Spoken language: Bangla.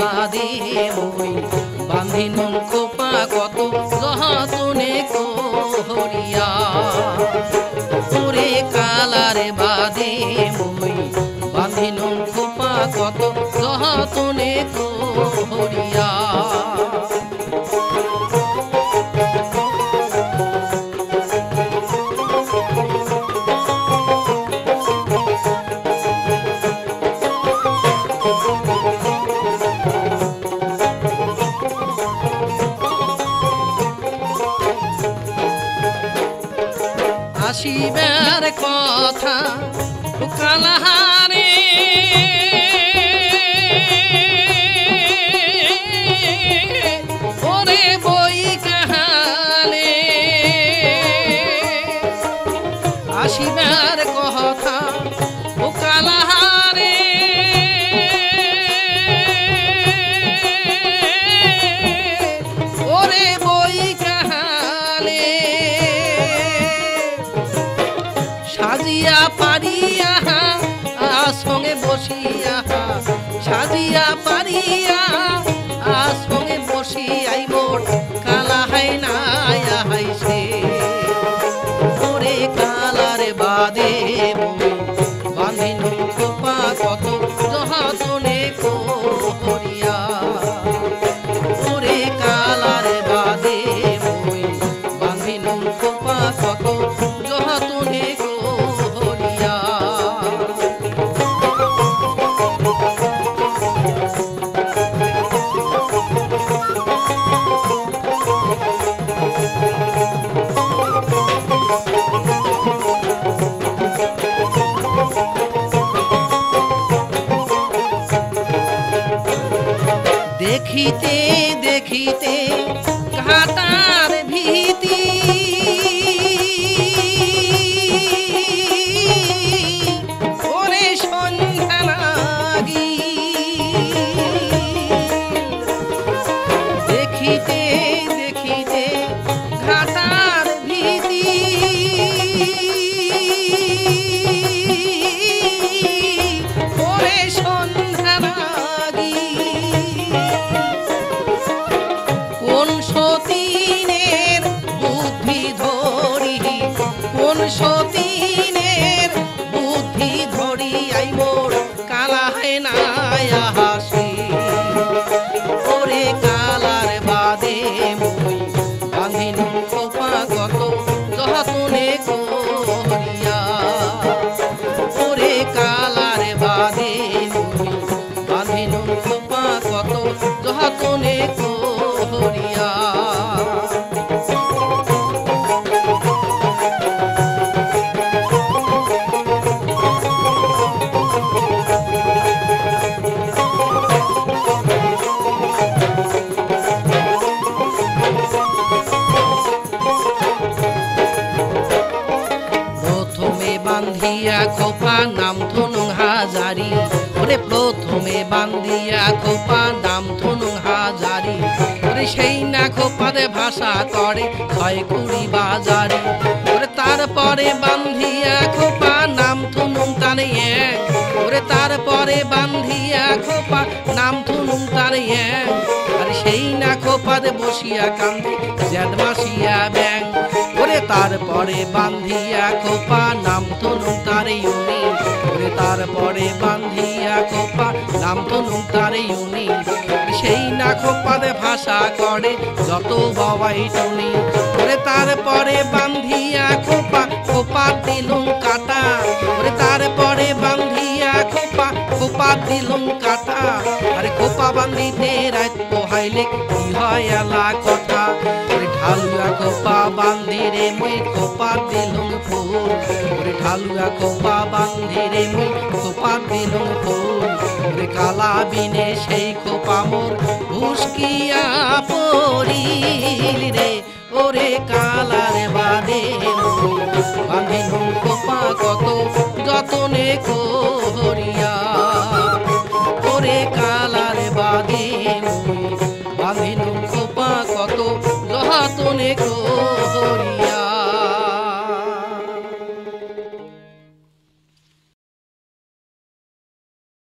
বাদে মই বান্ধিন খোপা কত জহাতনে বাদে মই। বান্ধিন খোপা কত আসিবার কথা কালাহারে সাজিয়া পারিয়া আসঙ্গে বসিয়া সাজিয়া পারিয়া সঙ্গে বসিয়াই মোট দেখিতে দেখিতে কোন বুদ্ধি ধরি আই মোর কালা হয় না হাসি। ওরে কালার বাদে মুই বাঁধিন। বান্ধিয়া খোপা নাম ধনু হাজারি। ওরে প্রথমে বান্ধিয়া খোপা নাম ধনু হাজারি। ওরে সেই না খোপারে ভাষা করে ছয় কুড়ি বাজারি। ওরে তারপরে বান্ধিয়া খোপা নাম থুনুম তারে ওরে তারপরে বান্ধিয়া খোপা নাম থুনুম তারে আর সেই না খোপারে বসিয়া কান্দি জ্যাঠ মাসিয়া ব্যাং ওরে তারপরে বান্ধিয়া কোপা নাম তনু তারে ইউনি ওরে তারপরে বান্ধিয়া কোপা নাম তনু তারে ইউনি সেই না খোপারে ভাষা করে যত বাবাই টুনি। ওরে তারপরে বান্ধিয়া খোপা খোপা পোহাইলে কি হয় এলা কথা? ওরে ঢালুয়া খোপা বান্ধিরে মুই, খোপা দিলুম ফুল। ওরে ঢালুয়া খোপা বান্ধিরে মুই, খোপা দিলুম ফুল। ওরে কালা বিনে সেই খোপা মোর ভুসকিয়া পড়িল রে। ওরে কালার বাদে বান্ধিলুম খোপা কত যতনে যতনে